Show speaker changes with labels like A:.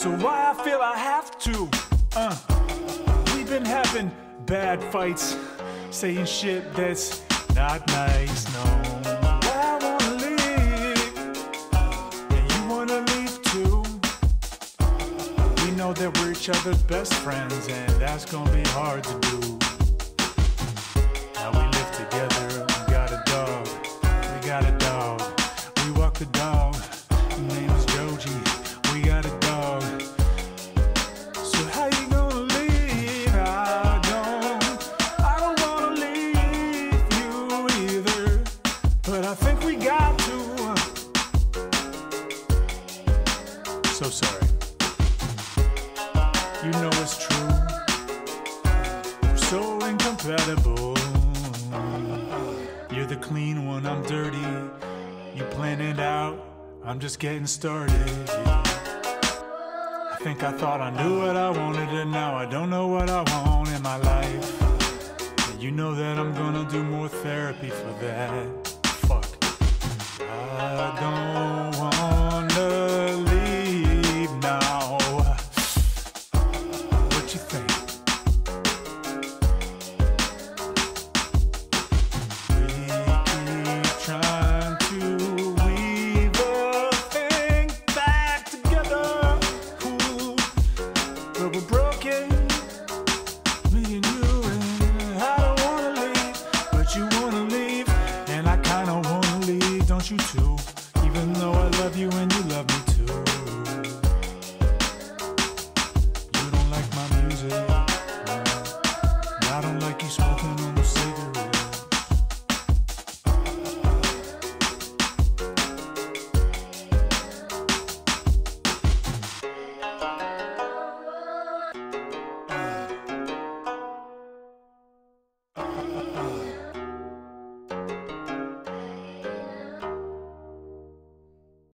A: So why I feel I have to? Uh, we've been having bad fights, saying shit that's not nice. No, I wanna leave, and you wanna leave too. We know that we're each other's best friends, and that's gonna be hard to do. We got to. So sorry. You know it's true. We're so incompatible. You're the clean one, I'm dirty. You plan it out, I'm just getting started. I think I thought I knew what I wanted, and now I don't know what I want in my life. You know that I'm gonna do more therapy for that. I don't you too? Even though I love you and you